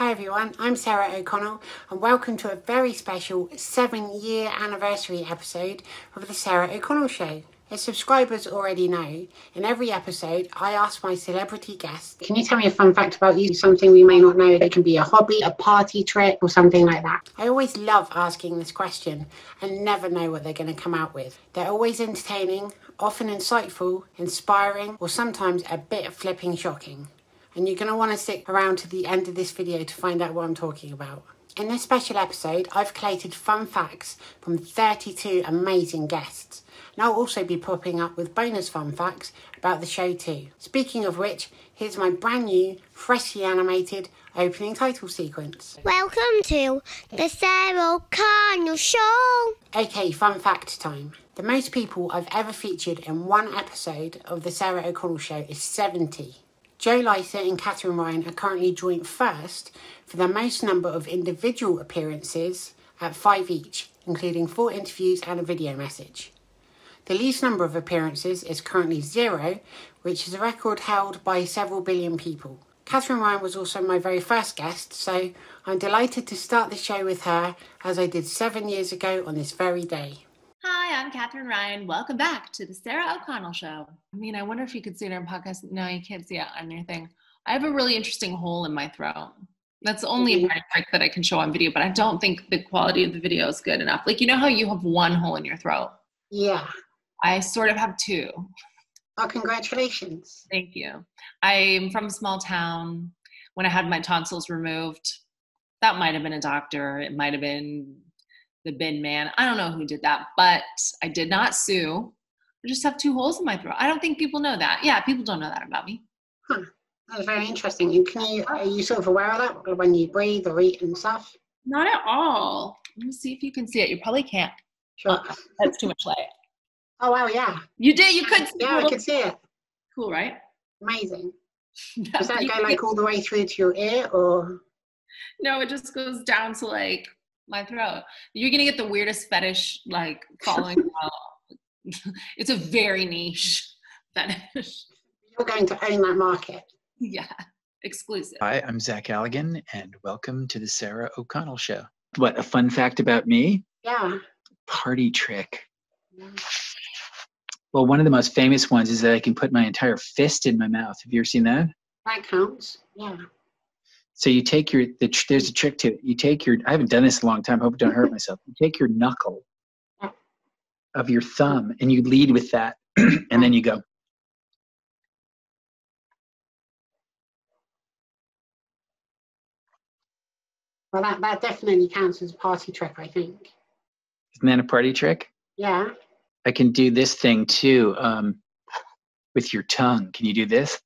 Hi everyone, I'm Sarah O'Connell and welcome to a very special seven year anniversary episode of The Sarah O'Connell Show. As subscribers already know, in every episode I ask my celebrity guests, Can you tell me a fun fact about you? Something we may not know. It can be a hobby, a party trick, or something like that. I always love asking this question and never know what they're going to come out with. They're always entertaining, often insightful, inspiring, or sometimes a bit flipping shocking and you're going to want to stick around to the end of this video to find out what I'm talking about. In this special episode, I've collated fun facts from 32 amazing guests, and I'll also be popping up with bonus fun facts about the show too. Speaking of which, here's my brand new, freshly animated opening title sequence. Welcome to the Sarah O'Connell Show. Okay, fun fact time. The most people I've ever featured in one episode of the Sarah O'Connell Show is 70. Joe Lycett and Katherine Ryan are currently joint first for the most number of individual appearances at five each, including four interviews and a video message. The least number of appearances is currently zero, which is a record held by several billion people. Katherine Ryan was also my very first guest, so I'm delighted to start the show with her as I did seven years ago on this very day. Hi, I'm Katherine Ryan. Welcome back to the Sarah O'Connell Show. I mean, I wonder if you could see it on podcast. No, you can't see it on your thing. I have a really interesting hole in my throat. That's only a mm-hmm. trick that I can show on video, but I don't think the quality of the video is good enough. Like, you know how you have one hole in your throat? Yeah. I sort of have two. Oh, congratulations. Thank you. I'm from a small town. When I had my tonsils removed, that might have been a doctor. It might have been the bin man. I don't know who did that, but I did not sue. I just have two holes in my throat. I don't think people know that. Yeah, people don't know that about me. Hmm. Huh. That's very interesting. And can you are you sort of aware of that when you breathe or eat and stuff? Not at all. Let me see if you can see it. You probably can't. Sure. Oh, that's too much light. Oh wow, yeah. You did. You could. Yeah, I could see it. Cool, right? Amazing. Does that go like all the way through to your ear, or? No, it just goes down to like my throat. You're gonna get the weirdest fetish like following. it's a very niche fetish. You're going to own that market. Yeah, exclusive. Hi, I'm Zach Galligan, and welcome to the Sarah O'Connell Show. What a fun fact about me? Yeah. Party trick. Yeah. Well, one of the most famous ones is that I can put my entire fist in my mouth. Have you ever seen that? That counts. Yeah. So you take your the, there's a trick to it. You take your I haven't done this in a long time. Hope I don't hurt myself. You take your knuckle of your thumb and you lead with that, and then you go. Well, that, that definitely counts as a party trick, I think. Isn't that a party trick? Yeah. I can do this thing too um, with your tongue. Can you do this?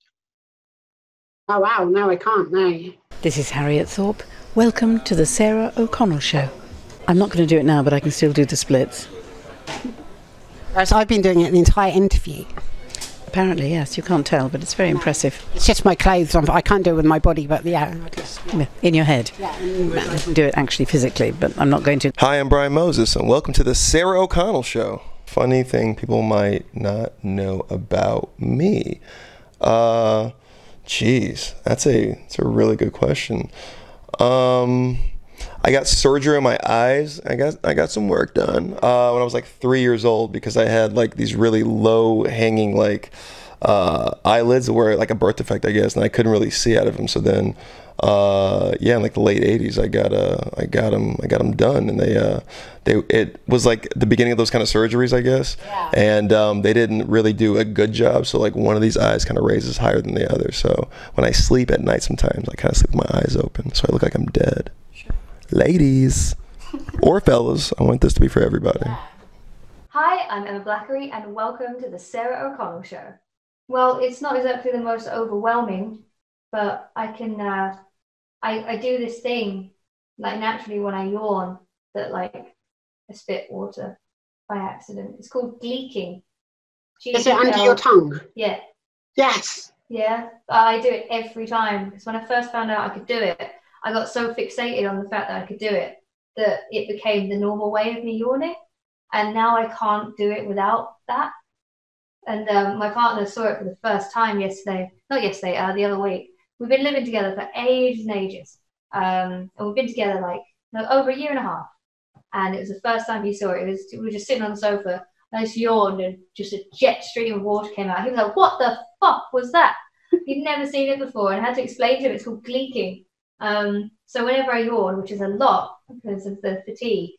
Oh, wow. No, I can't. No. This is Harriet Thorpe. Welcome to the Sarah O'Connell Show. I'm not going to do it now, but I can still do the splits. Whereas I've been doing it the entire interview. Apparently, yes. You can't tell, but it's very no. impressive. It's just my clothes. on. I can't do it with my body, but yeah. yeah. In your head. Yeah. I can do it actually physically, but I'm not going to. Hi, I'm Brian Moses, and welcome to the Sarah O'Connell Show. Funny thing people might not know about me. Uh, Jeez, that's a that's a really good question. Um, I got surgery on my eyes. I got I got some work done uh, when I was like three years old because I had like these really low hanging like uh, eyelids that were like a birth defect, I guess, and I couldn't really see out of them. So then uh, yeah, in like the late '80s, I got uh, I got them, I got them done, and they, uh, they, it was like the beginning of those kind of surgeries, I guess, yeah. and um, they didn't really do a good job. So like one of these eyes kind of raises higher than the other. So when I sleep at night, sometimes I kind of sleep with my eyes open, so I look like I'm dead. Sure. Ladies or fellas, I want this to be for everybody. Yeah. Hi, I'm Emma Blackery, and welcome to the Sarah O'Connell Show. Well, it's not exactly the most overwhelming but I can uh, I I do this thing like naturally when I yawn that like I spit water by accident. It's called gleeking. Is it under your tongue? Yeah. Yes. Yeah, I do it every time because when I first found out I could do it, I got so fixated on the fact that I could do it that it became the normal way of me yawning, and now I can't do it without that. And um, my partner saw it for the first time yesterday, not yesterday, uh, the other week, We've been living together for ages and ages. Um, and we've been together like no, over a year and a half. And it was the first time he saw it. It was we were just sitting on the sofa. And I just yawned, and just a jet stream of water came out. He was like, "What the fuck was that?" He'd never seen it before, and I had to explain to him it's called gleeking. Um, so whenever I yawn, which is a lot because of the fatigue,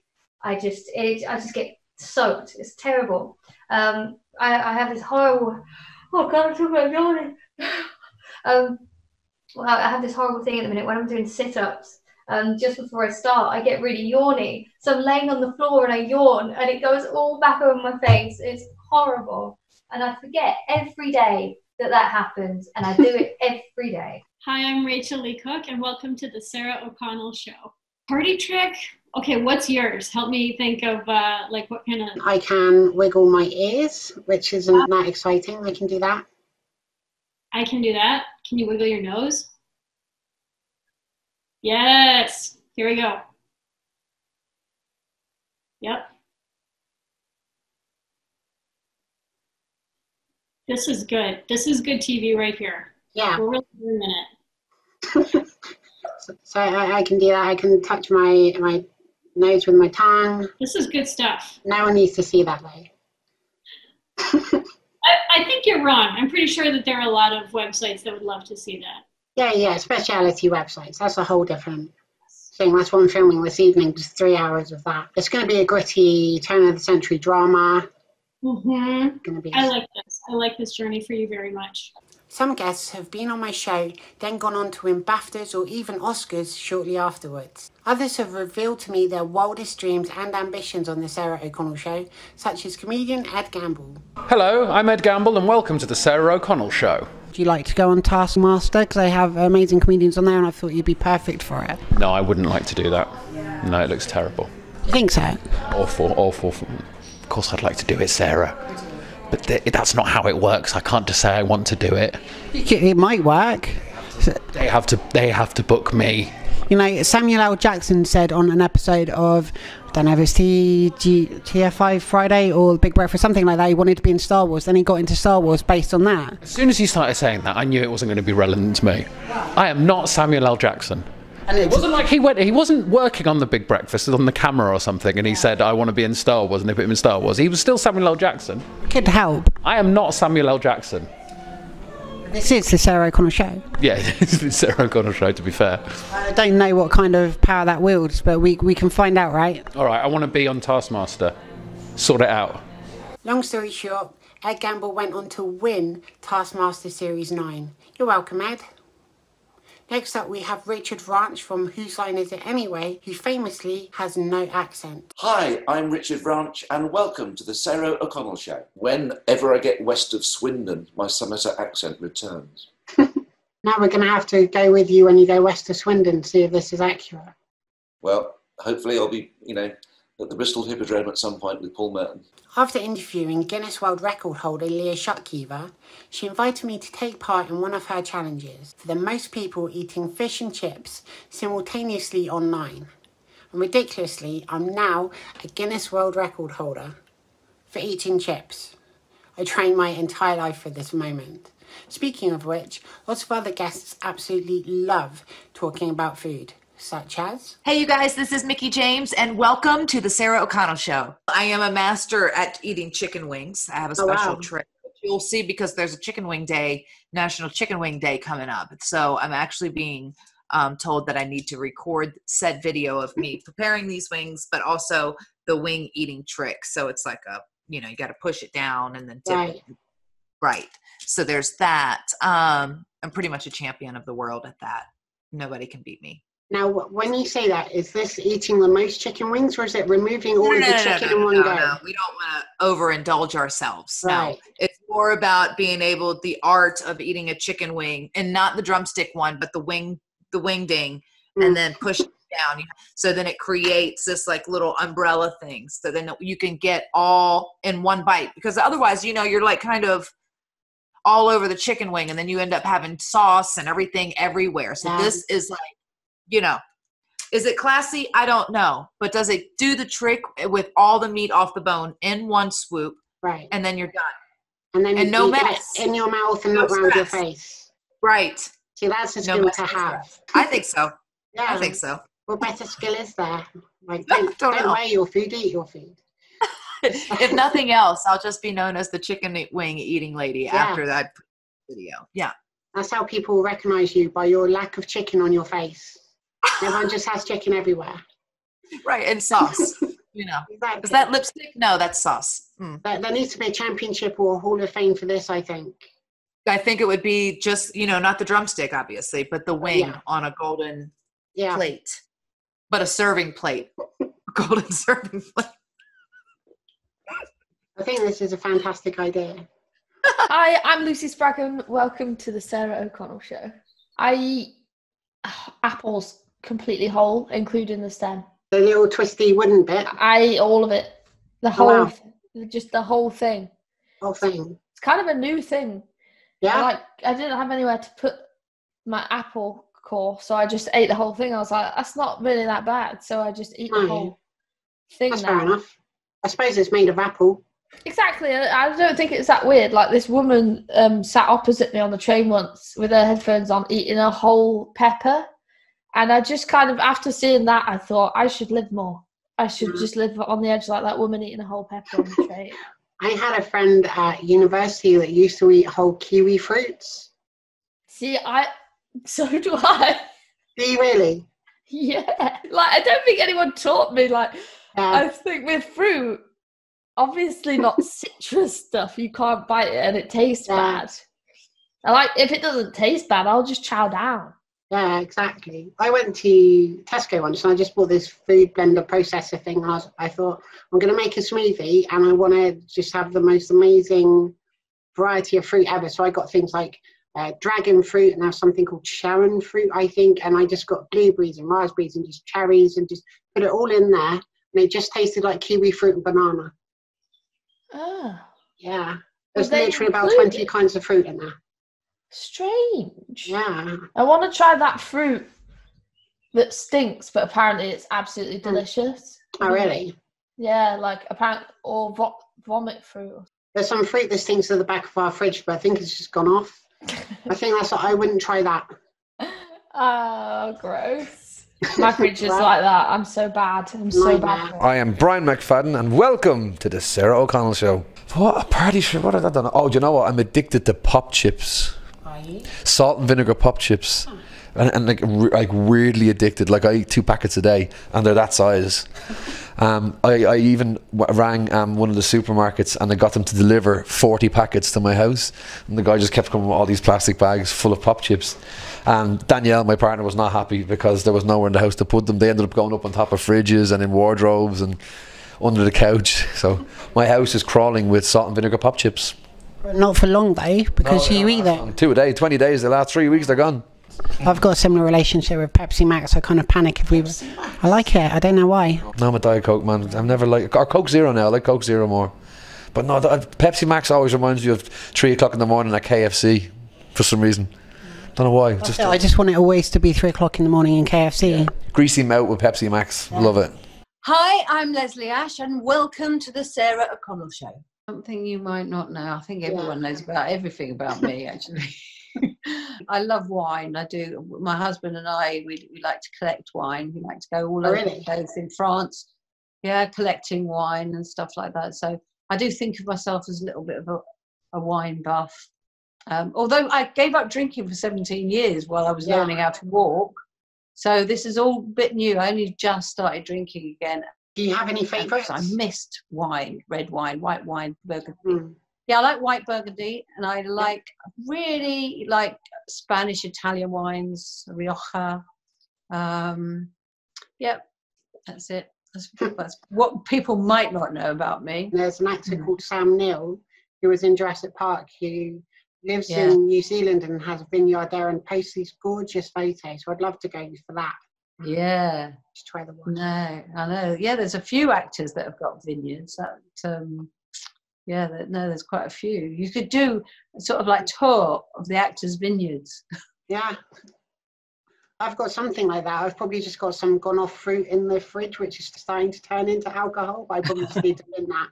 I just it, I just get soaked. It's terrible. Um, I, I have this horrible. Oh God, I'm talking about yawning. um, well, I have this horrible thing at the minute when I'm doing sit-ups. Um, just before I start, I get really yawny. So I'm laying on the floor and I yawn, and it goes all back over my face. It's horrible, and I forget every day that that happens, and I do it every day. Hi, I'm Rachael Leigh Cook, and welcome to the Sarah O'Connell Show. Party trick? Okay, what's yours? Help me think of uh, like what kind of. I can wiggle my ears, which isn't that exciting. I can do that. I can do that. Can you wiggle your nose? Yes. Here we go. Yep. This is good. This is good TV right here. Yeah. We're really doing it. So I, I can do that. I can touch my my nose with my tongue. This is good stuff. No one needs to see that though. I, think you're wrong. I'm pretty sure that there are a lot of websites that would love to see that. Yeah, yeah, speciality websites. That's a whole different thing. That's what I'm filming this evening, just three hours of that. It's going to be a gritty turn of the century drama. Mm-hmm. Be. I like this. I like this journey for you very much. Some guests have been on my show, then gone on to win BAFTAs or even Oscars shortly afterwards. Others have revealed to me their wildest dreams and ambitions on the Sarah O'Connell show, such as comedian Ed Gamble. Hello, I'm Ed Gamble, and welcome to the Sarah O'Connell Show. Do you like to go on Taskmaster? Because they have amazing comedians on there, and I thought you'd be perfect for it. No, I wouldn't like to do that. No, it looks terrible. Do you think so? Awful, awful. Of course, I'd like to do it, Sarah. But th- that's not how it works. I can't just say I want to do it. It might work. They have to. They have to book me. You know, Samuel L. Jackson said on an episode of, I don't know if it's TG, TFI Friday or Big Breakfast, something like that, he wanted to be in Star Wars. Then he got into Star Wars based on that. As soon as he started saying that, I knew it wasn't going to be relevant to me. I am not Samuel L. Jackson. And It wasn't like he went. He wasn't working on the Big Breakfast on the camera or something, and he said, "I want to be in Star Wars," and they put him in Star Wars. He was still Samuel L. Jackson. could help. I am not Samuel L. Jackson. This is the Sarah O'Connell show. Yeah, it's the Sarah O'Connell show. To be fair. I don't know what kind of power that wields, but we, we can find out, right? All right, I want to be on Taskmaster. Sort it out. Long story short, Ed Gamble went on to win Taskmaster Series 9. You're welcome, Ed. Next up, we have Richard Vranch from Whose Line Is It Anyway, who famously has no accent. Hi, I'm Richard Vranch, and welcome to the Sarah O'Connell Show. Whenever I get west of Swindon, my Somerset accent returns. Now we're going to have to go with you when you go west of Swindon to see if this is accurate. Well, hopefully I'll be, you know, at the Bristol Hippodrome at some point with Paul Merton. After interviewing Guinness World Record holder Leah Shutkever, she invited me to take part in one of her challenges for the most people eating fish and chips simultaneously online. And ridiculously, I'm now a Guinness World Record holder for eating chips. I trained my entire life for this moment. Speaking of which, lots of other guests absolutely love talking about food, such as. Hey, you guys, this is Mickie James, and welcome to the Sarah O'Connell Show. I am a master at eating chicken wings. I have a Oh, special wow. trick. You'll see because there's a Chicken Wing Day, National Chicken Wing Day coming up. So I'm actually being um, told that I need to record said video of me preparing these wings, but also the wing eating trick. So it's like a, you know, you got to push it down and then dip Right. it. Right. So there's that. Um, I'm pretty much a champion of the world at that. Nobody can beat me. Now, when you say that, is this eating the most chicken wings or is it removing all No, of the no, no, chicken no, in one no, go? no. We don't want to overindulge ourselves. Right. No, it's more about being able the art of eating a chicken wing and not the drumstick one, but the wing, the wing ding, Mm. and then push it down. So then it creates this like little umbrella thing. So then you can get all in one bite because otherwise, you know, you're like kind of all over the chicken wing, and then you end up having sauce and everything everywhere. So Yeah. this is like, you know, is it classy? I don't know. But does it do the trick with all the meat off the bone in one swoop Right. and then you're done? And then and you no mess. in your mouth and No not around your face. Right. See, that's a No skill to have. I think so. Yeah. I think so. What better skill is there? Like, don't, Don't don't, know. your food, eat your food. if nothing else, I'll just be known as the chicken wing eating lady Yeah. after that video. Yeah. That's how people recognize you by your lack of chicken on your face. Everyone just has chicken everywhere. Right. And sauce. you know. Exactly. Is that lipstick? No, that's sauce. Mm. There, there needs to be a championship or a Hall of Fame for this, I think. I think it would be just, you know, not the drumstick, obviously, but the wing Yeah. on a golden Yeah. plate, but a serving plate, a golden serving plate. I think this is a fantastic idea. Hi, I'm Lucy Spraggan. Welcome to the Sarah O'Connell Show. I apples completely whole, including the stem. The little twisty wooden bit, I eat all of it. The whole, wow. just the whole thing. whole thing. It's kind of a new thing. Yeah. I like I didn't have anywhere to put my apple core, so I just ate the whole thing. I was like, that's not really that bad. So I just eat the No. whole thing That's now. fair enough. I suppose it's made of apple. Exactly. I I don't think it's that weird. Like this woman um, sat opposite me on the train once with her headphones on, eating a whole pepper, and I just kind of, after seeing that, I thought I should live more. I should Mm. just live on the edge like that woman eating a whole pepper on the train. I had a friend at university that used to eat whole kiwi fruits. See, I so do I. Do you really? Yeah, like I don't think anyone taught me. Like I Yeah. think with fruit, obviously not citrus stuff. You can't bite it and it tastes Yeah. bad. I like if it doesn't taste bad, I'll just chow down. Yeah, exactly. I went to Tesco once and I just bought this food blender processor thing. I, was, I thought, I'm going to make a smoothie and I want to just have the most amazing variety of fruit ever. So I got things like uh, dragon fruit and there's something called Sharon fruit, I think. And I just got blueberries and raspberries and just cherries and just put it all in there. And it just tasted like kiwi fruit and banana. Ah, Yeah. There's literally about 20 kinds of fruit in there. Strange. Yeah. I want to try that fruit that stinks, but apparently it's absolutely hmm. delicious. Oh, really? Yeah, like apparently or vo- vomit fruit. There's some fruit that stinks at the back of our fridge, but I think it's just gone off. I think that's what I wouldn't try that. Oh, gross. My fridge is like that. I'm so bad. I'm so Nightmare. bad. I am Brian McFadden, and welcome to the Sarah O'Connell Show. What a party show! What have I done? Oh, do you know what? I'm addicted to pop chips, Salt and vinegar pop chips, and, and like like weirdly addicted. Like I eat two packets a day, and they're that size. Um, I, I even w- rang um, one of the supermarkets and I got them to deliver 40 packets to my house. And the guy just kept coming with all these plastic bags full of pop chips. And Danielle, my partner, was not happy because there was nowhere in the house to put them. They ended up going up on top of fridges and in wardrobes and under the couch. So my house is crawling with salt and vinegar pop chips. But not for long though, because oh, you eat them. Two a day, 20 days, the last three weeks they're gone. I've got a similar relationship with Pepsi Max. I kind of panic if we. I like it. I don't know why. No, I'm a Diet Coke man. I'm never like or Coke Zero now. I like Coke Zero more. But no, the, uh, Pepsi Max always reminds you of three o'clock in the morning at KFC for some reason. Don't know why. Just I just want it always to be three o'clock in the morning in KFC. greasy melt with Pepsi Max. Love it. Hi, I'm Leslie Ash, and welcome to the Sarah O'Connell Show. Something you might not know. I think everyone knows about everything about me, actually. I love wine. I do. My husband and I, we, we like to collect wine. We like to go all Oh, over really? the place in France. Yeah, collecting wine and stuff like that. So I do think of myself as a little bit of a, a wine buff. Um, although I gave up drinking for 17 years while I was Yeah. learning how to walk. So this is all a bit new. I only just started drinking again. Do you have any favourites? I missed wine, red wine, white wine, burgundy. Mm. Yeah, I like white burgundy, and I like really like Spanish Italian wines, Rioja. Um, yep, that's it. That's, that's what people might not know about me. There's an actor Mm. called Sam Neill who was in Jurassic Park who lives Yeah. in New Zealand and has a vineyard there and posts these gorgeous photos. So I'd love to go for that. Yeah, Just try the wine. no, I know. Yeah, there's a few actors that have got vineyards. That, um, yeah, that, no, there's quite a few. You could do sort of like tour of the actors' vineyards. Yeah. I've got something like that. I've probably just got some gone off fruit in the fridge, which is starting to turn into alcohol. But I probably just need to bin that.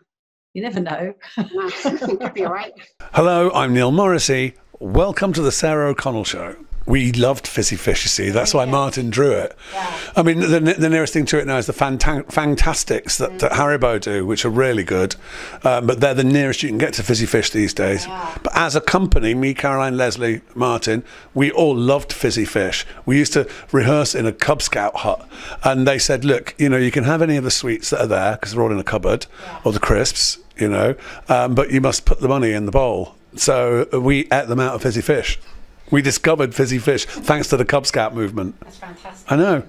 You never know. No, could be all right. Hello, I'm Neil Morrissey. Welcome to the Sarah O'Connell Show. We loved fizzy fish. You see, that's why Martin drew it. I mean, the, the nearest thing to it now is the Fanta- Fantastics that, that Haribo do, which are really good. Um, but they're the nearest you can get to fizzy fish these days. But as a company, me, Caroline, Leslie, Martin, we all loved fizzy fish. We used to rehearse in a Cub Scout hut, and they said, "Look, you know, you can have any of the sweets that are there because they're all in a cupboard, or the crisps, you know, um, but you must put the money in the bowl." So we ate them out of fizzy fish. We discovered fizzy fish thanks to the Cub Scout movement. That's fantastic. I know.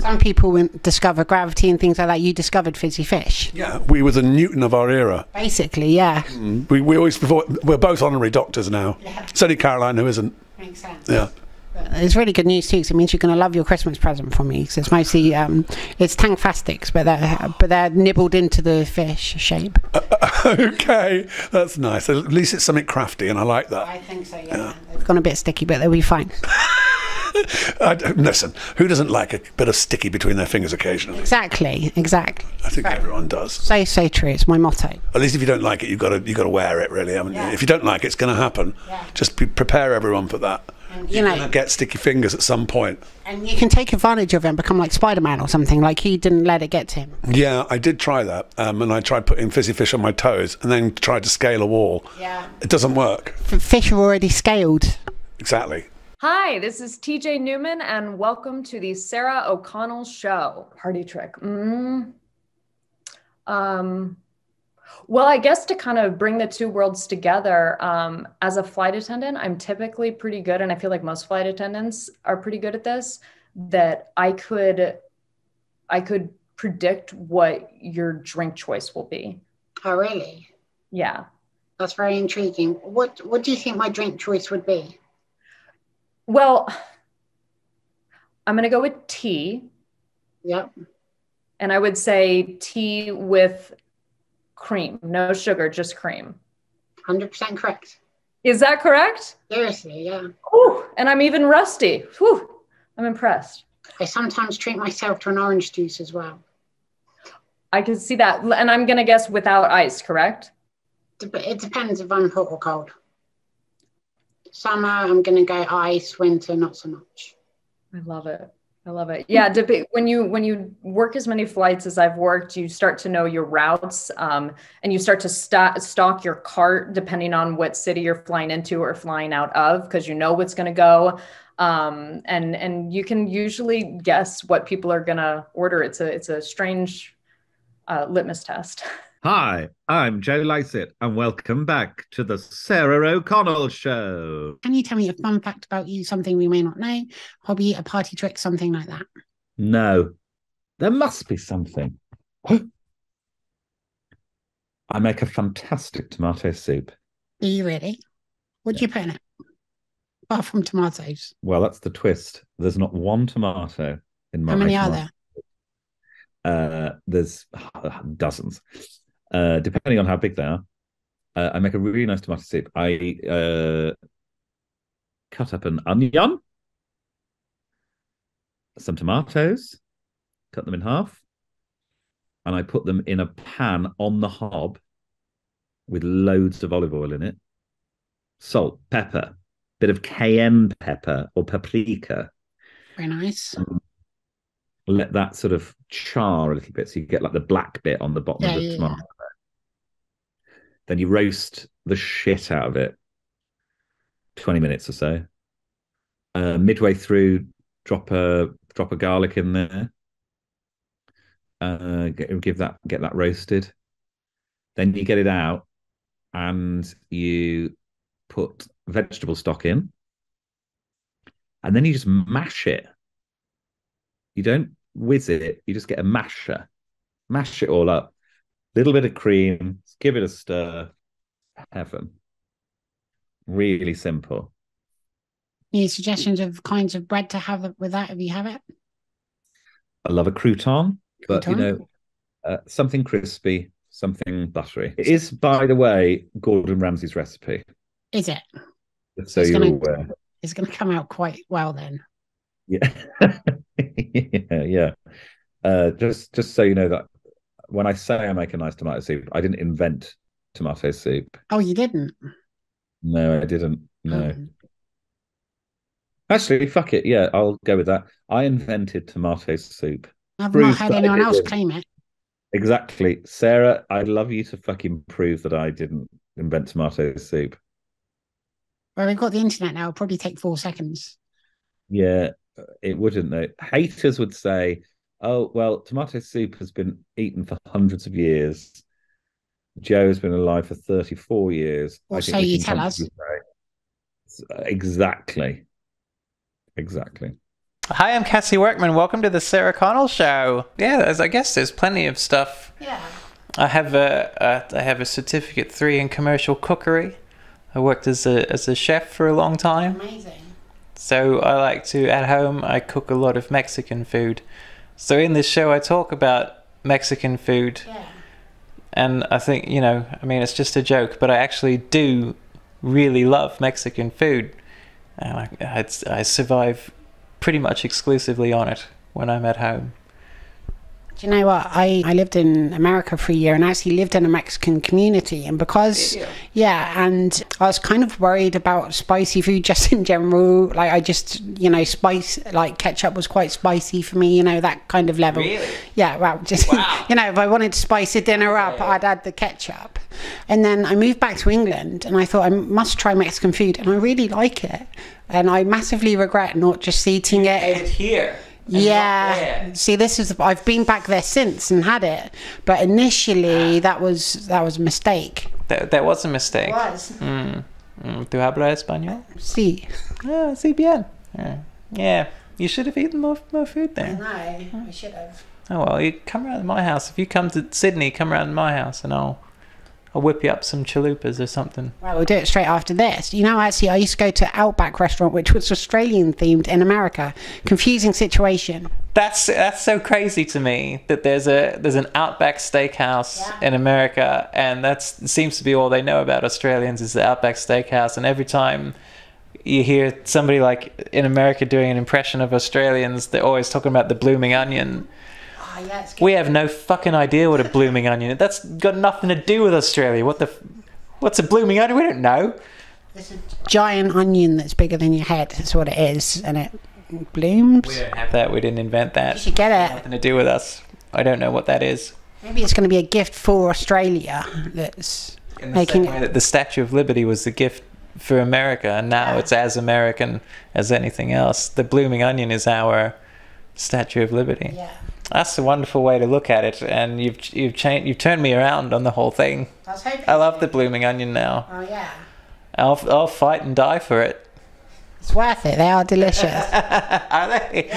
Some people wouldn't discover gravity and things like that. You discovered fizzy fish. Yeah, we were the Newton of our era. Basically, yeah. Mm. We, we always before we're both honorary doctors now. Yeah. It's only Caroline who isn't. Makes sense. Yeah. It's really good news too, because it means you're going to love your Christmas present from me. Because it's mostly um, it's Tangfastics, but they're but they're nibbled into the fish shape. okay, that's nice. At least it's something crafty, and I like that. I think so. Yeah, it's gone a bit sticky, but they'll be fine. I listen, who doesn't like a bit of sticky between their fingers occasionally? Exactly, exactly. I think everyone does. So so true. It's my motto. At least if you don't like it, you've got to you've got to wear it, really, haven't you? If you don't like it, it's going to happen. Just be, prepare everyone for that. You You're know- going to get sticky fingers at some point. And you can take advantage of it and become like Spider Man or something. Like he didn't let it get to him. Yeah, I did try that, um, and I tried putting fizzy fish on my toes, and then tried to scale a wall. Yeah. It doesn't work. Fish are already scaled. Exactly. Hi, this is TJ Newman, and welcome to the Sarah O'Connell Show. Party trick. Mm. Um, well, I guess to kind of bring the two worlds together, um, as a flight attendant, I'm typically pretty good, and I feel like most flight attendants are pretty good at this. That I could, I could predict what your drink choice will be. Oh, really? Yeah. That's very intriguing. What What do you think my drink choice would be? Well, I'm going to go with tea. Yep. And I would say tea with cream, no sugar, just cream. 100% correct. Is that correct? Seriously, yeah. Whew, and I'm even rusty. Whew, I'm impressed. I sometimes treat myself to an orange juice as well. I can see that. And I'm going to guess without ice, correct? It depends if I'm hot or cold. Summer, I'm going to go ice. Winter, not so much. I love it. I love it. Yeah, when you when you work as many flights as I've worked, you start to know your routes, um, and you start to sta stock your cart depending on what city you're flying into or flying out of, because you know what's going to go, um, and and you can usually guess what people are going to order. It's a it's a strange uh, litmus test. Hi, I'm Joe Lycett, and welcome back to the Sarah O'Connell Show. Can you tell me a fun fact about you, something we may not know? Hobby, a party trick, something like that. No, there must be something. I make a fantastic tomato soup. Do you really? What do you put in it? Apart from tomatoes. Well, that's the twist. There's not one tomato in my. How many are there? Uh, there's dozens, uh, depending on how big they are. Uh, I make a really nice tomato soup. I uh, cut up an onion, some tomatoes, cut them in half, and I put them in a pan on the hob with loads of olive oil in it, salt, pepper, bit of cayenne pepper or paprika. Very nice. Let that sort of char a little bit, so you get like the black bit on the bottom Yeah, of the tomato. Then you roast the shit out of it, twenty minutes or so. Uh, midway through, drop a drop a garlic in there. Uh, get, give that get that roasted. Then you get it out, and you put vegetable stock in, and then you just mash it. You don't whiz it; you just get a masher, mash it all up. Little bit of cream, give it a stir. Heaven. Really simple. Any suggestions of kinds of bread to have with that if you have it? I love a crouton, but you know, uh, something crispy, something buttery. It is, by the way, Gordon Ramsay's recipe. Is it? So It's you're gonna- aware. It's going to come out quite well then. Yeah, yeah, yeah. Uh, just, just so you know that when I say I make a nice tomato soup, I didn't invent tomato soup. Oh, you didn't? No, I didn't. No. Oh. Actually, fuck it. Yeah, I'll go with that. I invented tomato soup. I've Proof not I anyone else claim it. Exactly. Sarah, I'd love you to fucking prove that I didn't invent tomato soup. Well, we've got the internet now. It'll probably take four seconds. Yeah, it wouldn't though. Haters would say, "Oh, well, tomato soup has been eaten for hundreds of years. Joe has been alive for thirty-four years." Or I so you tell us. Uh, exactly. Exactly. Hi, I'm Cassie Workman. Welcome to the Sarah Connell Show. Yeah, there's, I guess there's plenty of stuff. Yeah. I have a, a I have a certificate three in commercial cookery. I worked as a as a chef for a long time. Amazing. So I like to at home. I cook a lot of Mexican food. So in this show, I talk about Mexican food. Yeah. And I think you know, I mean, it's just a joke, but I actually do really love Mexican food, and I I, I survive pretty much exclusively on it when I'm at home. Do you know what? I, I lived in America for a year and actually lived in a Mexican community. And because, yeah, and I was kind of worried about spicy food just in general. Like, I just, you know, spice, like ketchup was quite spicy for me, you know, that kind of level. Really? Yeah, well, just, you know, if I wanted to spice a dinner up, I'd add the ketchup. And then I moved back to England and I thought I must try Mexican food and I really like it. And I massively regret not just eating it. here. Yeah. See, this is I've been back there since and had it, but initially that was that was a mistake. That, that was a mistake. It was. Mm. Mm. ¿Tú hablas español? Sí. Ah, sí, bien. Yeah. yeah. You should have eaten more, more food there. No, I should have. Oh well, you come around to my house. If you come to Sydney, come around to my house, and I'll I'll whip you up some chalupas or something. Right, we'll do it straight after this. You know, actually, I used to go to Outback restaurant, which was Australian themed in America. Confusing situation. That's that's so crazy to me that there's a there's an Outback Steakhouse in America, and that seems to be all they know about Australians is the Outback Steakhouse. And every time you hear somebody like in America doing an impression of Australians, they're always talking about the blooming onion. Oh, yeah, We have no fucking idea what a blooming onion is. That's got nothing to do with Australia. What the? What's a blooming onion? We don't know. It's a giant onion that's bigger than your head. That's what it is, and it blooms. We don't have that. We didn't invent that. You should get it. Nothing to do with us. I don't know what that is. Maybe it's going to be a gift for Australia. That's In the making same way it. that the Statue of Liberty was the gift for America, and now it's as American as anything else. The blooming onion is our Statue of Liberty. Yeah. That's a wonderful way to look at it, and you've you've changed, you've turned me around on the whole thing. I was hoping. I love the blooming onion now. Oh yeah, I'll I'll fight and die for it. it's worth it. They are delicious. Are they?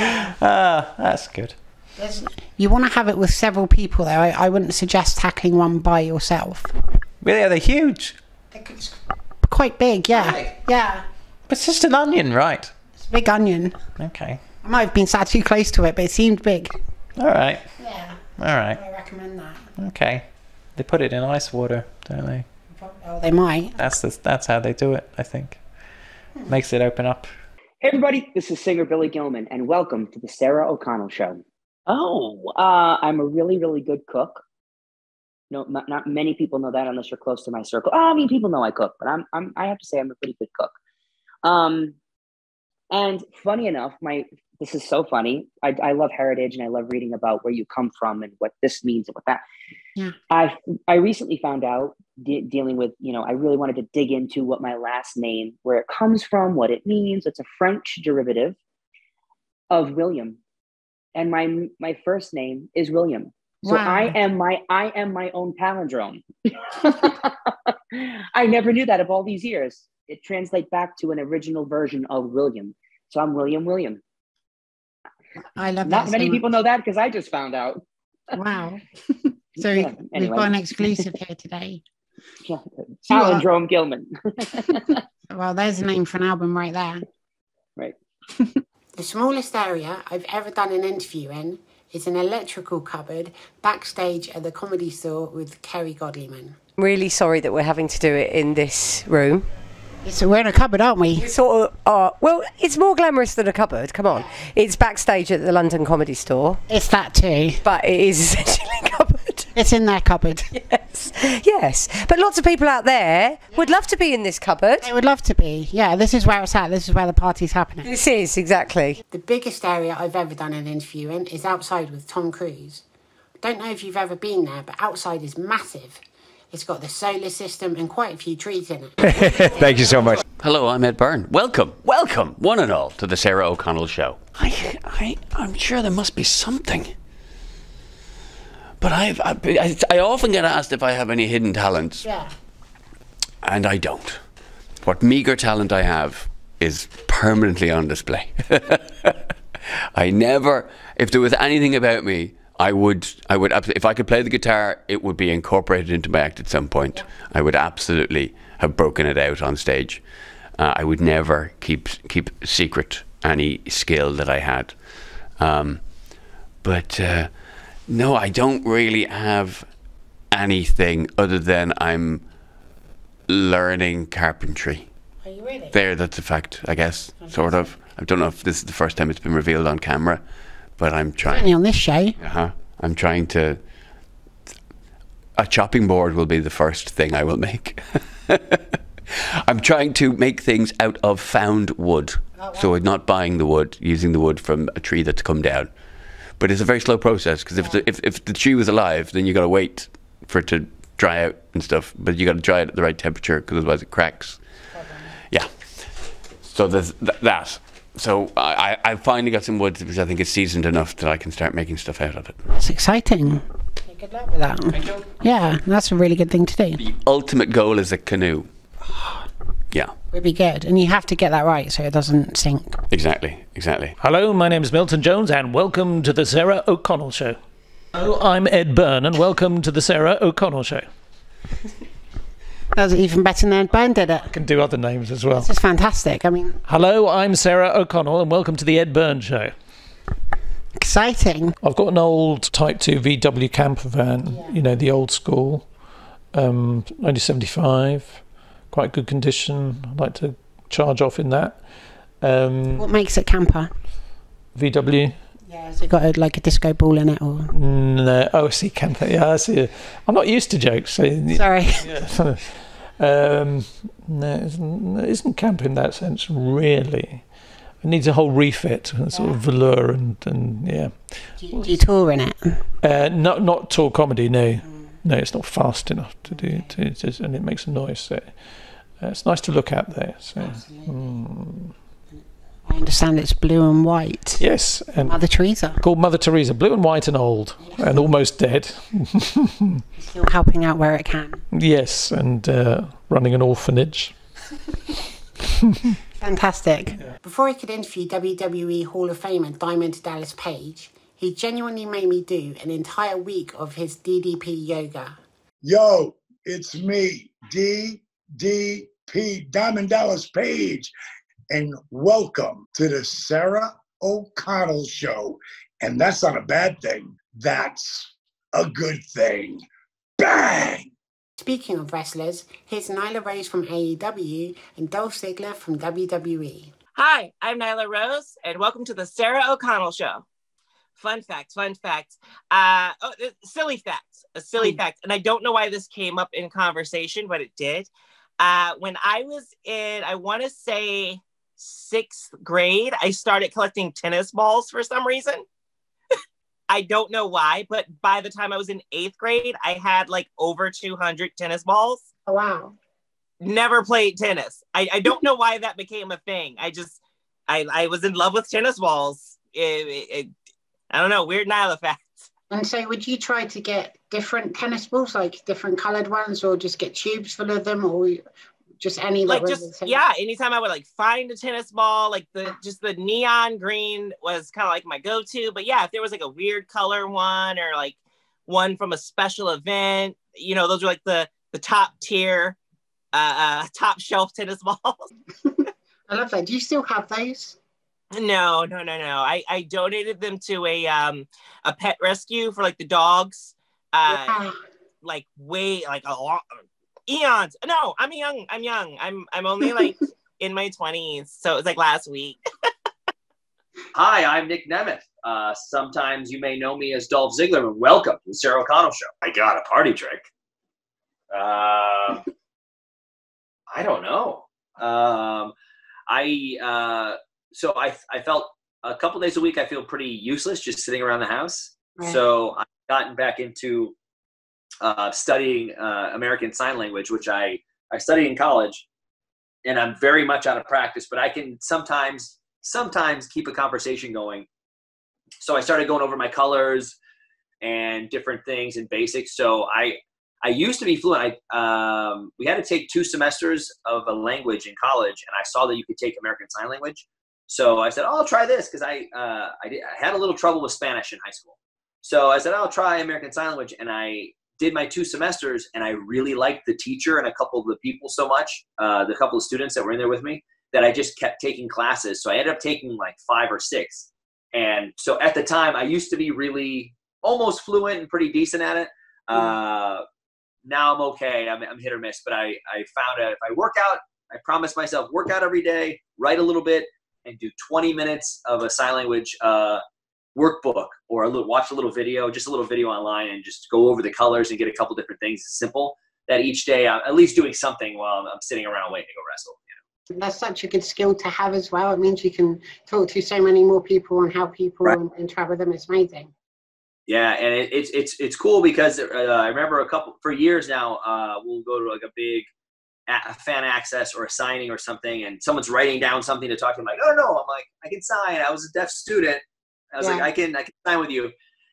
Ah, that's good. There's- you want to have it with several people, though. I, I wouldn't suggest tackling one by yourself. Really, are they huge? Quite big, yeah. Yeah. It's just an onion, right? It's a big onion. Okay. I might have been sat too close to it, but it seemed big. All right. Yeah. All right. I recommend that. Okay. They put it in ice water, don't they? Oh, they might. That's the, that's how they do it. I think makes it open up. Hey, everybody, this is singer Billy Gilman, and welcome to the Sarah O'Connell Show. Oh, uh, I'm a really, really good cook. No, not, not many people know that unless you're close to my circle. Oh, I mean, people know I cook, but I'm, I'm, I have to say I'm a pretty good cook. Um, and funny enough, my this is so funny. I, I love heritage and I love reading about where you come from and what this means and what that. Yeah. I I recently found out de- dealing with you know I really wanted to dig into what my last name, where it comes from, what it means. It's a French derivative of William, and my my first name is William. So Wow. I am my I am my own palindrome. I never knew that of all these years. It translates back to an original version of William. So I'm William William. I love Not that. many so people know that because I just found out. Wow. So Yeah, we've got an exclusive here today. Yeah, You Palindrome Gilman. Well, there's a name for an album right there. Right. the smallest area I've ever done an interview in is an electrical cupboard backstage at the comedy store with Kerry Godliman. Really sorry that we're having to do it in this room. So we're in a cupboard, aren't we? We sort of are. Well, it's more glamorous than a cupboard. Come on, it's backstage at the London Comedy Store. It's that too. But it is essentially a cupboard. It's in their cupboard. Yes, yes. But lots of people out there would love to be in this cupboard. They would love to be. Yeah, this is where it's at. This is where the party's happening. This is exactly. The biggest area I've ever done an interview in is outside with Tom Cruise. Don't know if you've ever been there, but outside is massive. It's got the solar system and quite a few trees in it. Thank you so much. Hello, I'm Ed Byrne. Welcome, welcome, one and all, to the Sarah O'Connell Show. I, I, I'm sure there must be something. But I've, I, I, I often get asked if I have any hidden talents, Yeah. and I don't. What meager talent I have is permanently on display. I never, if there was anything about me, I would, I would, if I could play the guitar, it would be incorporated into my act at some point. I would absolutely have broken it out on stage. Uh, I would never keep keep secret any skill that I had. Um, but uh, no, I don't really have anything other than I'm learning carpentry. Are you really? There, that's a fact, I guess, sort of. I don't know if this is the first time it's been revealed on camera, but I'm trying. Certainly on this show. Uh-huh. I'm trying to. A chopping board will be the first thing I will make. I'm trying to make things out of found wood. So we're not buying the wood, using the wood from a tree that's come down. But it's a very slow process because if, the, if, if the tree was alive, then you got to wait for it to dry out and stuff. But you got to dry it at the right temperature because otherwise it cracks. Yeah. So there's th- that. So I, I I finally got some wood which I think is seasoned enough that I can start making stuff out of it. It's exciting. Good luck with that. Yeah, that's a really good thing to do. The ultimate goal is a canoe. Yeah, Would be good, and you have to get that right so it doesn't sink. exactly, exactly. Hello, my name is Milton Jones, and welcome to the Sarah O'Connell Show. Hello, I'm Ed Byrne, and welcome to the Sarah O'Connell Show. That was even better than Ed Byrne did it. I can do other names as well. This is fantastic. I mean, Hello, I'm Sarah O'Connell, and welcome to the Ed Byrne Show. Exciting. I've got an old Type 2 VW camper van, you know, the old school, um, only 75, quite good condition. I'd like to charge off in that. Um, what makes it camper? VW. Yeah, has it got a, like a disco ball in it, or No, oh, I see camper. Yeah, I see. I'm not used to jokes. So, Sorry. Yeah. Um, no, isn't, camp in that sense, really. It needs a whole refit, sort of velour and, and yeah. do you, do you tour in it? Uh, not not tour comedy. No, no, it's not fast enough to do. To, to, and it makes a noise. So, uh, it's nice to look at there. So, mm. I understand it's blue and white. Yes, and Mother Teresa called Mother Teresa, blue and white and old, and almost dead. still helping out where it can. yes, and uh, running an orphanage. Fantastic. Before I could interview WWE Hall of Famer Diamond Dallas Page, he genuinely made me do an entire week of his DDP yoga. Yo, it's me, DDP, Diamond Dallas Page, and welcome to the Sarah O'Connell Show. And that's not a bad thing, that's a good thing. Bang! Speaking of wrestlers, here's Nyla Rose from AEW and Dolph Ziggler from. WWE. Hi, I'm Nyla Rose, and welcome to the Sarah O'Connell Show. Fun fact, fun fact. Uh, oh, silly fact, a silly fact. And I don't know why this came up in conversation, but it did. Uh, when I was in, I want to say sixth grade, I started collecting tennis balls for some reason. I don't know why, but by the time I was in eighth grade, I had like over 200 tennis balls. Oh, wow. Never played tennis. I, I don't know why that became a thing. I just, I, I was in love with tennis balls. It, it, it- I don't know, weird Nyla facts. And so, would you try to get different tennis balls, like different coloured ones, or just get tubes full of them, or just any Like just yeah, anytime I would like find a tennis ball, like the just the neon green was kind of like my go-to. But yeah, if there was like a weird color one or like one from a special event, you know, those are like the the top tier, uh, uh top shelf tennis balls. I love that. Do you still have those? No, no, no, no. I, I donated them to a um a pet rescue for like the dogs. Uh like way like a lot eons. No, I'm young. I'm young. I'm I'm only like in my twenties. So it was like last week. Hi, I'm Nic Nemeth. Uh, sometimes you may know me as Dolph Ziggler, and welcome to the Sarah O'Connell Show. I got a party trick. Uh, I don't know. Um, I uh, so I I felt a couple days a week I feel pretty useless just sitting around the house. Right. So I've gotten back into uh, studying uh, American Sign Language, which I I studied in college, and I'm very much out of practice. But I can sometimes sometimes keep a conversation going. So I started going over my colors and different things and basics. So I I used to be fluent. I um, we had to take two semesters of a language in college, and I saw that you could take American Sign Language. So I said, oh, I'll try this because I uh, I, I had a little trouble with Spanish in high school. So I said, I'll try American Sign Language, and I did my two semesters, and I really liked the teacher and a couple of the people so much, uh, the couple of students that were in there with me, that I just kept taking classes. So I ended up taking like five or six. And so at the time, I used to be really almost fluent and pretty decent at it. Uh, now I'm okay. I'm, I'm hit or miss, but I, I found out if I work out, I promise myself work out every day, write a little bit, and do 20 minutes of a sign language uh, workbook or a little, watch a little video, just a little video online, and just go over the colors and get a couple different things. It's simple. That each day I'm at least doing something while I'm, sitting around waiting to go wrestle. That's such a good skill to have as well. It means you can talk to so many more people and how people Right. and interact with them. It's amazing. Yeah, and it, it's it's it's cool because uh, I remember a couple for years now. Uh, we'll go to like a big a- fan access or a signing or something, and someone's writing down something to talk to. I'm like, oh no, I'm like, I can sign. I was a deaf student. I was like, I can I can sign with you,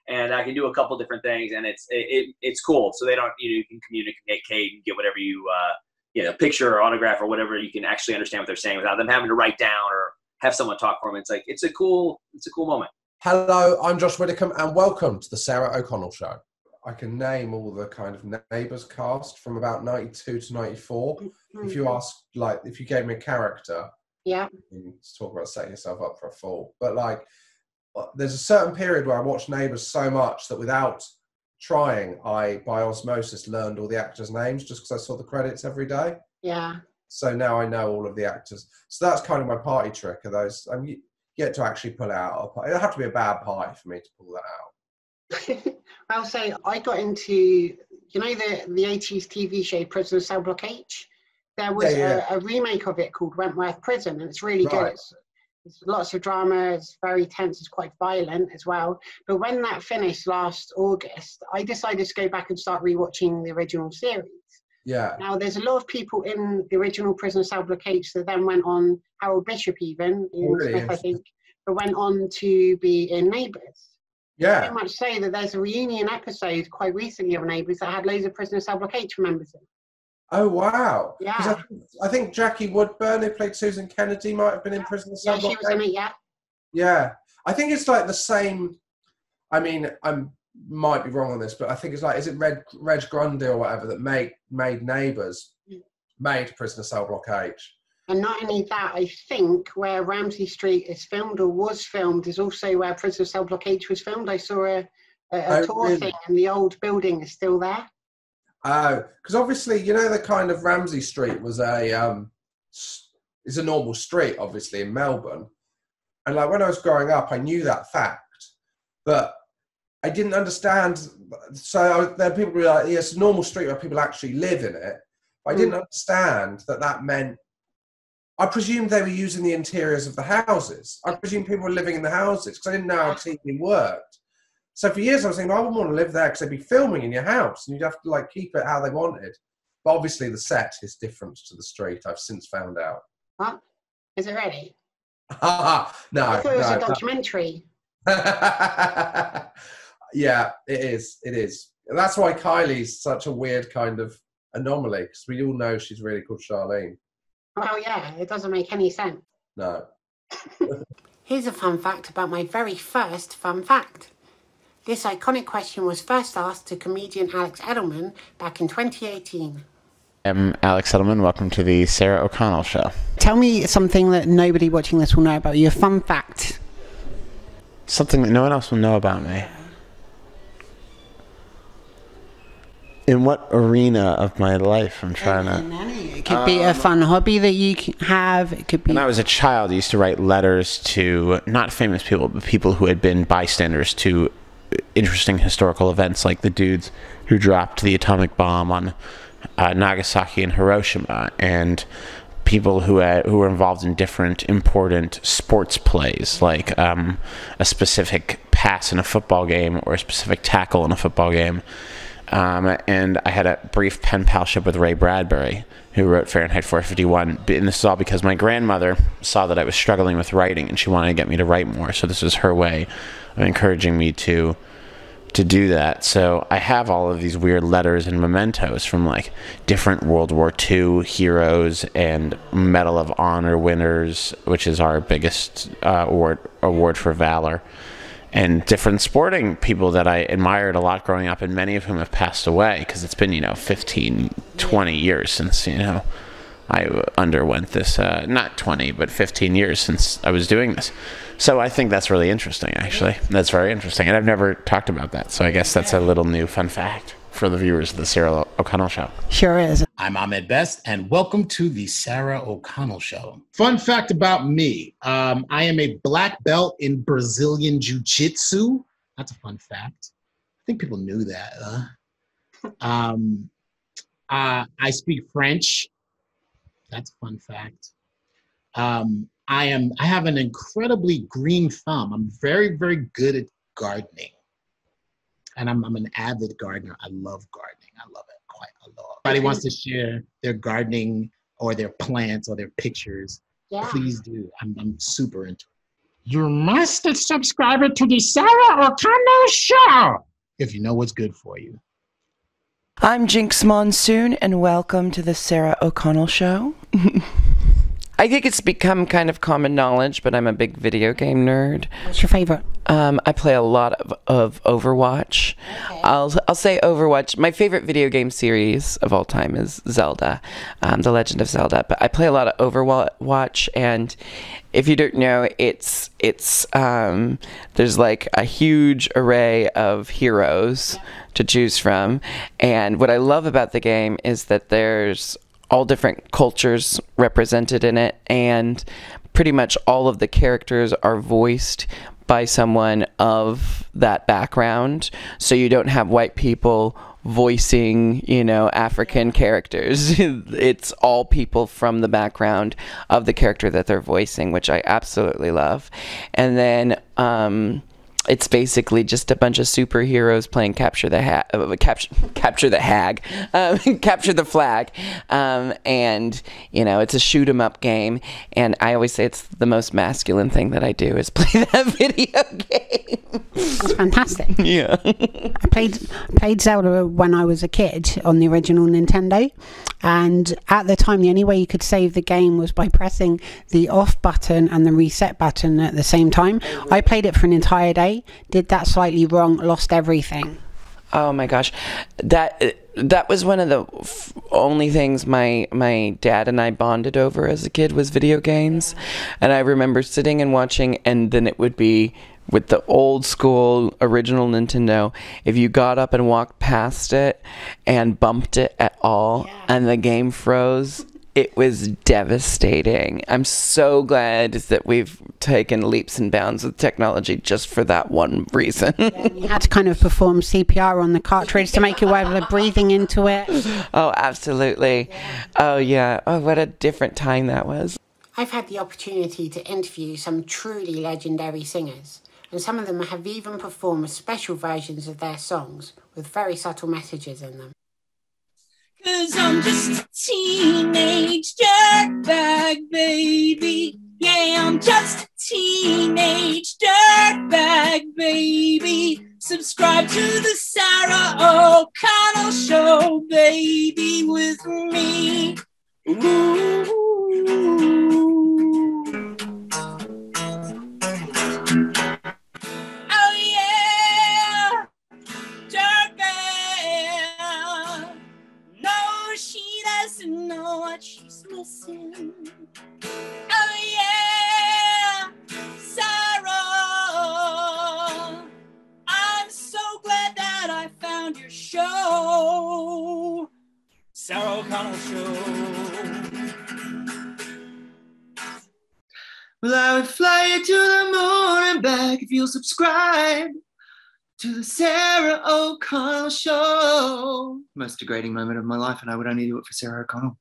and I can do a couple different things, and it's it, it it's cool. So they don't you know you can communicate and get whatever you uh, you know picture or autograph or whatever you can actually understand what they're saying without them having to write down or have someone talk for them. It's like it's a cool it's a cool moment. Hello, I'm Josh Widdicombe, and welcome to the Sarah O'Connell Show. I can name all the kind of neighbours cast from about 92 to 94. If you ask, like, if you gave me a character, Yeah. you talk about setting yourself up for a fall. But, like, there's a certain period where I watched Neighbours so much that without trying, I, by osmosis, learned all the actors' names just because I saw the credits every day. Yeah. So now I know all of the actors. So that's kind of my party trick. Of those, I mean, get to actually pull out. It'd have to be a bad party for me to pull that out. I'll say I got into you know the the eighties TV show Prison Cell Block H. There was Yeah, A, a remake of it called Wentworth Prison, and it's really good. It's, it's lots of drama. It's very tense. It's quite violent as well. But when that finished last August, I decided to go back and start rewatching the original series. Yeah. Now, there's a lot of people in the original Prison Cell Block H that then went on, Harold Bishop even, Ian Oh, really Smith, I think, but went on to be in Neighbours. Yeah. So much so that there's a reunion episode quite recently of Neighbours that had loads of Prisoner Cell Block H members in. Oh wow! Yeah. I, think- I think Jackie Woodburne, who played Susan Kennedy, might have been in Prison Yeah, she was in it, yeah. Yeah, I think it's like the same. I mean, I might be wrong on this, but I think it's like is it Red Reg Grundy or whatever that made made Neighbours, mm. made Prisoner Cell Block H. And not only that, I think where Ramsay Street is filmed or was filmed is also where Prisoner Cell Block H was filmed. I saw a, a, a Oh, tour really? thing and the old building is still there. Oh, because obviously you know the kind of Ramsay Street was a um, is a normal street, obviously in Melbourne, and like when I was growing up, I knew that fact, but I didn't understand. So I, there are people who are like, "Yeah, it's a normal street where people actually live in it." I didn't understand that that meant. I presumed they were using the interiors of the houses. I presumed people were living in the houses because I didn't know how TV worked. So for years I was thinking, I wouldn't want to live there because they'd be filming in your house and you'd have to like keep it how they wanted. But obviously the set is different to the street. I've since found out. What? Is it ready? no, I thought it was no, a documentary. yeah, it is. It is. That's why Kylie's such a weird kind of anomaly because we all know she's really called Charlene. Well, yeah, it doesn't make any sense. No. Here's a fun fact about my very first fun fact. This iconic question was first asked to comedian Alex Edelman back in 2018. I'm um, Alex Edelman. Welcome to the Sarah O'Connell Show. Tell me something that nobody watching this will know about you. A fun fact. Something that no one else will know about me. In what arena of my life I'm trying to. It could be a um, fun hobby that you have. It could be. When I was a child, I used to write letters to not famous people, but people who had been bystanders to interesting historical events, like the dudes who dropped the atomic bomb on uh, Nagasaki and Hiroshima, and people who had, who were involved in different important sports plays, like um, a specific pass in a football game or a specific tackle in a football game. Um, and I had a brief pen palship with Ray Bradbury, who wrote Fahrenheit 451. And this is all because my grandmother saw that I was struggling with writing, and she wanted to get me to write more. So this was her way of encouraging me to to do that. So I have all of these weird letters and mementos from like different World War II heroes and Medal of Honor winners, which is our biggest uh, award award for valor, and different sporting people that I admired a lot growing up, and many of whom have passed away because it's been you know 15, 20 years since you know. I underwent this, uh, not 20, but 15 years since I was doing this. So I think that's really interesting, actually. That's very interesting. And I've never talked about that. So I guess that's a little new fun fact for the viewers of the Sarah O'Connell Show. Sure is. I'm Ahmed Best, and welcome to the Sarah O'Connell Show. Fun fact about me um, I am a black belt in Brazilian Jiu Jitsu. That's a fun fact. I think people knew that. Uh. Um, uh, I speak French. That's a fun fact. Um, I am. I have an incredibly green thumb. I'm very, very good at gardening, and I'm, I'm an avid gardener. I love gardening. I love it quite a lot. Anybody wants to share their gardening or their plants or their pictures? Yeah. Please do. I'm, I'm super into it. You must subscribe to the Sarah O'Connell Show if you know what's good for you. I'm Jinkx Monsoon, and welcome to the Sarah O'Connell Show. I think it's become kind of common knowledge, but I'm a big video game nerd. What's your favorite? Um, I play a lot of, of Overwatch. I'll I'll say Overwatch. My favorite video game series of all time is Zelda, um, The Legend of Zelda. But I play a lot of Overwatch, and if you don't know, it's it's um, there's like a huge array of heroes to choose from, and what I love about the game is that there's all different cultures represented in it, and pretty much all of the characters are voiced by someone of that background. So you don't have white people voicing, you know, African characters. it's all people from the background of the character that they're voicing, which I absolutely love. And then, um, it's basically just a bunch of superheroes playing capture the ha- uh, capture capture the hag, um, capture the flag, um, and you know it's a shoot 'em up game. And I always say it's the most masculine thing that I do is play that video game. That's fantastic. Yeah. I played played Zelda when I was a kid on the original Nintendo, and at the time the only way you could save the game was by pressing the off button and the reset button at the same time. I played it for an entire day, did that slightly wrong, lost everything. Oh my gosh, that that was one of the f- only things my my dad and I bonded over as a kid was video games, and I remember sitting and watching, and then it would be with the old school original Nintendo. If you got up and walked past it and bumped it at all, and the game froze. It was devastating. I'm so glad that we've taken leaps and bounds with technology just for that one reason. You had to kind of perform CPR on the cartridge to make you able to breathing into it. Oh, absolutely. Oh, yeah. Oh, what a different time that was. I've had the opportunity to interview some truly legendary singers, and some of them have even performed special versions of their songs with very subtle messages in them. Cause I'm just a teenage dirtbag, baby. Yeah, I'm just a teenage dirtbag, baby. Subscribe to the Sarah O'Connell Show, baby, with me. Ooh. Know what she's missing. Oh yeah, Sarah. I'm so glad that I found your show. Sarah O'Connell Show. Well, I would fly you to the moon and back if you'll subscribe to the Sarah O'Connell Show. Most degrading moment of my life, and I would only do it for Sarah O'Connell.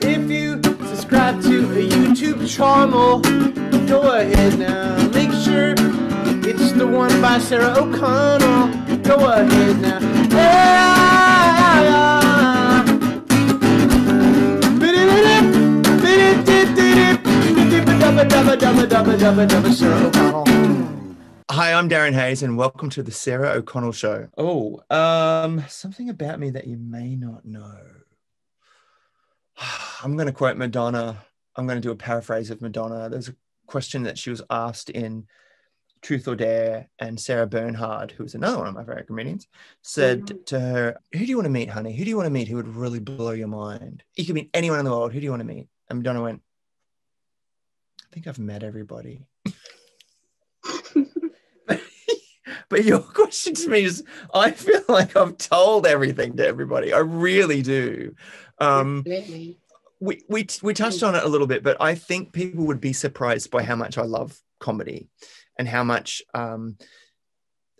If you subscribe to a YouTube channel, go ahead now. Make sure it's the one by Sarah O'Connell. Go ahead now. Yeah. Hi, I'm Darren Hayes, and welcome to the Sarah O'Connell Show. Oh, um, something about me that you may not know. I'm going to quote Madonna. I'm going to do a paraphrase of Madonna. There's a question that she was asked in Truth or Dare, and Sandra Bernhard, who was another one of my favorite comedians, said mm-hmm. to her, Who do you want to meet, honey? Who do you want to meet who would really blow your mind? You could meet anyone in the world. Who do you want to meet? And Madonna went, I think I've met everybody. But your question to me is I feel like I've told everything to everybody. I really do. Um, we, we, we touched on it a little bit, but I think people would be surprised by how much I love comedy and how much um,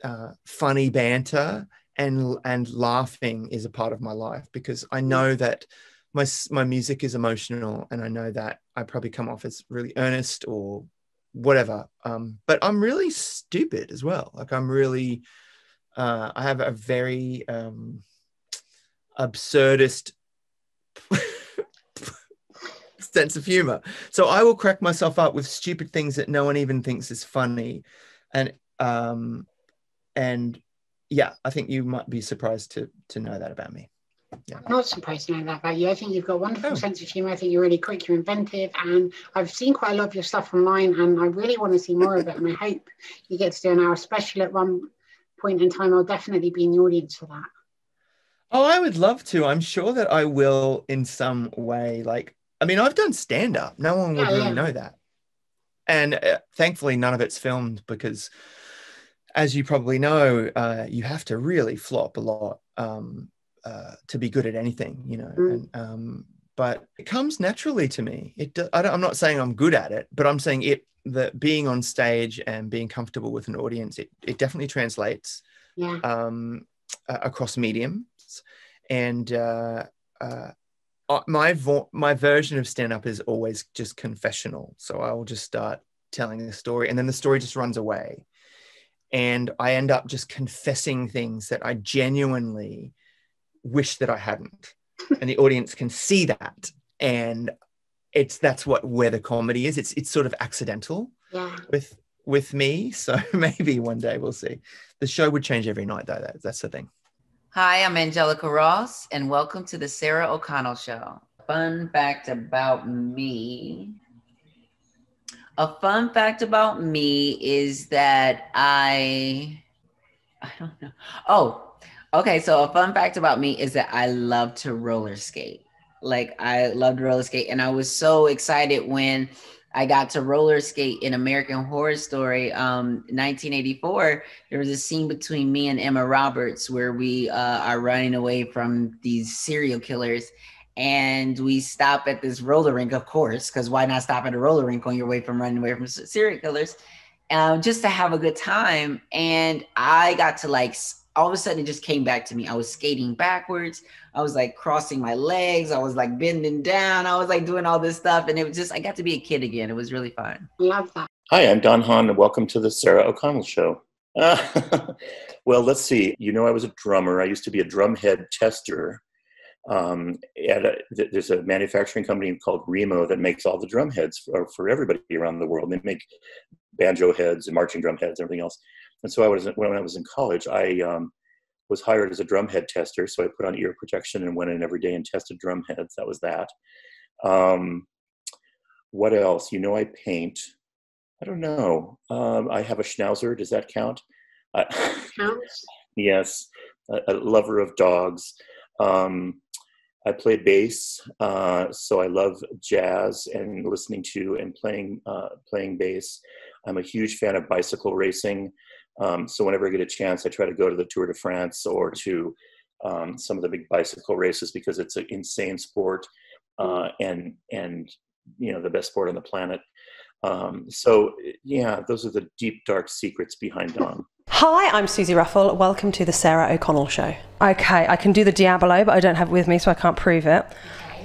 uh, funny banter and, and laughing is a part of my life because I know that my, my music is emotional and I know that I probably come off as really earnest or whatever. Um, but I'm really stupid as well. Like I'm really, uh, I have a very um, absurdist sense of humor. So I will crack myself up with stupid things that no one even thinks is funny, and um, and yeah, I think you might be surprised to to know that about me. I'm not surprised to know that about you. I think you've got a Oh. wonderful sense of humour. I think you're really quick, you're inventive, and I've seen quite a lot of your stuff online, and I really want to see more of it. And I hope you get to do an hour special at one point in time. I'll definitely be in the audience for that. Oh, I would love to. I'm sure that I will in some way. Like, I mean, I've done stand up. No one would Yeah, really yeah. know that. And uh, thankfully, none of it's filmed because, as you probably know, uh, you have to really flop a lot um, uh, to be good at anything, you know. And, um, but it comes naturally to me. It. do- I don't, I'm not saying I'm good at it, but I'm saying it. That being on stage and being comfortable with an audience, it, it definitely translates Yeah. um, uh, across mediums. And uh, uh, uh, my vo- my version of stand up is always just confessional. So I will just start telling the story, and then the story just runs away, and I end up just confessing things that I genuinely wish that I hadn't, and the audience can see that, and it's that's what where the comedy is. It's it's sort of accidental Yeah. with with me. So maybe one day we'll see. The show would change every night, though. That, that's the thing. Hi, I'm Angelica Ross, and welcome to the Sarah O'Connell Show. Fun fact about me. A fun fact about me is that I, I don't know. Oh, okay. So a fun fact about me is that I love to roller skate. Like I loved roller skate, and I was so excited when I got to roller skate in American Horror Story, um, 1984. There was a scene between me and Emma Roberts where we uh, are running away from these serial killers, and we stop at this roller rink, of course, because why not stop at a roller rink on your way from running away from serial killers, um, just to have a good time. And I got to like all of a sudden it just came back to me. I was skating backwards. I was like crossing my legs. I was like bending down. I was like doing all this stuff, and it was just I got to be a kid again. It was really fun. Love that. Hi, I'm Don Hahn, and welcome to the Sarah O'Connell Show. Uh, well, let's see. You know, I was a drummer. I used to be a drumhead tester. Um, at a, th- there's a manufacturing company called Remo that makes all the drum heads for, for everybody around the world. They make banjo heads and marching drum heads, and everything else. And so I was when I was in college, I um, was hired as a drumhead tester. So I put on ear protection and went in every day and tested drum heads. That was that. Um, what else? You know, I paint. I don't know. Um, I have a schnauzer. Does that count? Uh, Counts. yes, a, a lover of dogs. Um, I play bass, uh, so I love jazz and listening to and playing uh, playing bass. I'm a huge fan of bicycle racing. Um, so whenever I get a chance, I try to go to the Tour de France or to um, some of the big bicycle races because it's an insane sport uh, and and you know the best sport on the planet. Um, so yeah, those are the deep dark secrets behind Don. Hi, I'm Suzi Ruffell. Welcome to the Sarah O'Connell Show. Okay, I can do the Diabolo, but I don't have it with me, so I can't prove it.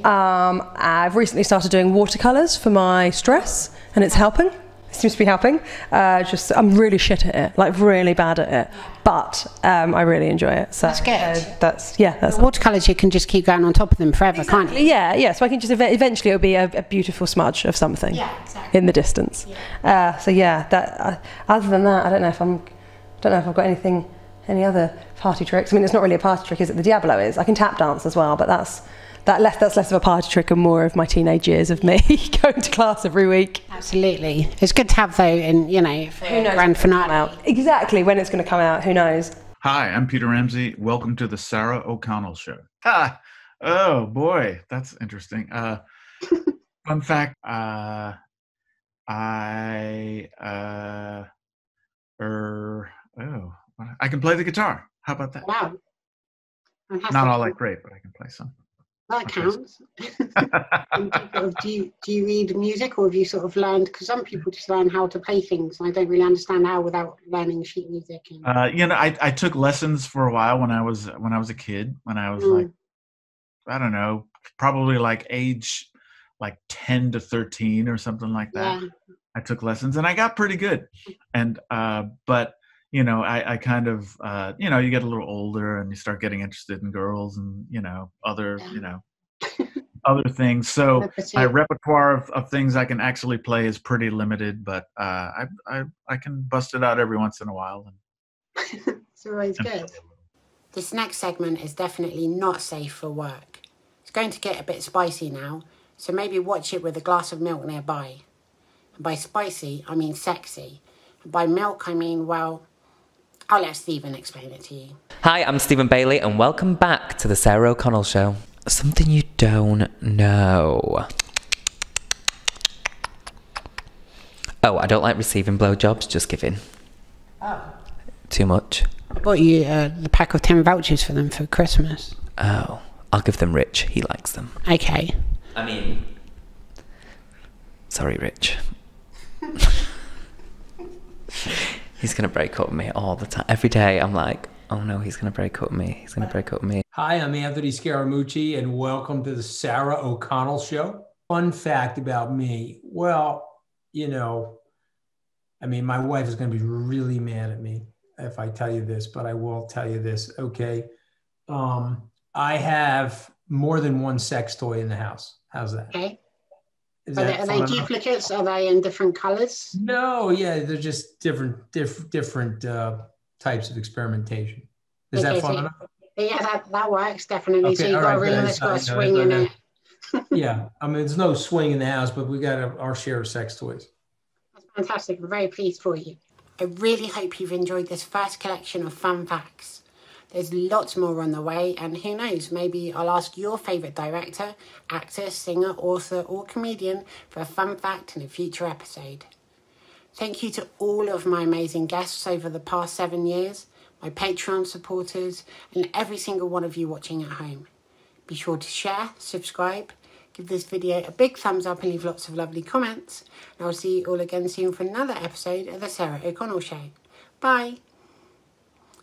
Um, I've recently started doing watercolours for my stress, and it's helping. It seems to be helping. Uh, just I'm really shit at it, like really bad at it, but um, I really enjoy it. So That's good. uh, that's yeah. That's watercolors. You can just keep going on top of them forever, can't you? yeah, yeah. So I can just ev- eventually it'll be a, a beautiful smudge of something yeah, exactly. in the distance. Uh, so yeah, that. Uh, other than that, I don't know if I'm. Don't know if I've got anything, any other party tricks. I mean, it's not really a party trick, is it? The Diablo is. I can tap dance as well, but that's that less. That's less of a party trick and more of my teenage years of me going to class every week. Absolutely, it's good to have though, in, you know, for Who knows grand when it's gonna finale. come out. Exactly when it's going to come out. Who knows? Hi, I'm Peter Ramsey. Welcome to the Sarah O'Connell Show. Ah, oh boy, that's interesting. Uh, fun fact: uh, I uh, er, oh, I can play the guitar. How about that? Wow. Not all that great, but I can play some. That counts. And do, you do you do you read music, or have you sort of learned? Because some people just learn how to play things, and I don't really understand how without learning sheet music. And, Uh, you know, I, I took lessons for a while when I was when I was a kid. When I was Mm. like, I don't know, probably like age like ten to thirteen or something like that. yeah. I took lessons and I got pretty good. And uh, but you know, I, I kind of uh, you know, you get a little older and you start getting interested in girls and you know other you know other things. So my repertoire of, of things I can actually play is pretty limited, but uh, I, I I can bust it out every once in a while. And It's always good. This next segment is definitely not safe for work. It's going to get a bit spicy now, so maybe watch it with a glass of milk nearby. And by spicy, I mean sexy. And by milk, I mean, well, I'll let Stephen explain it to you. Hi, I'm Stephen Bailey, and welcome back to the Sarah O'Connell Show. Something you don't know. Oh, I don't like receiving blowjobs, just giving. Oh. Too much. I bought you uh, the pack of 10 vouchers for them for Christmas. Oh, I'll give them Rich. He likes them. Okay. I mean, sorry, Rich. he's gonna break up with me all the time. Every day, I'm like, oh no, he's gonna break up with me. He's gonna break up with me. Hi, I'm Anthony Scaramucci, and welcome to the Sarah O'Connell Show. Fun fact about me well, you know, I mean, my wife is going to be really mad at me if I tell you this, but I will tell you this, okay? Um, I have more than one sex toy in the house. How's that? Okay. Is Are they, are they duplicates? Are they in different colours? No, yeah, they're just different, diff, different uh, types of experimentation. Is that Okay, fun so- enough? Yeah, that, that works definitely. so you've all got a right, room good. that's got a swing in it. yeah, I mean, there's no swing in the house, but we got a, our share of sex toys. That's fantastic. I'm very pleased for you. I really hope you've enjoyed this first collection of fun facts. There's lots more on the way, and who knows, maybe I'll ask your favourite director, actor, singer, author, or comedian for a fun fact in a future episode. Thank you to all of my amazing guests over the past seven years, my Patreon supporters, and every single one of you watching at home. Be sure to share, subscribe, give this video a big thumbs up, and leave lots of lovely comments. And I'll see you all again soon for another episode of The Sarah O'Connell Show. Bye!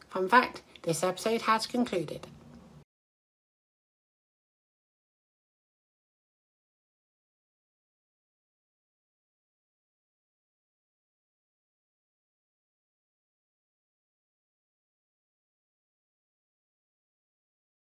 Fun fact this episode has concluded.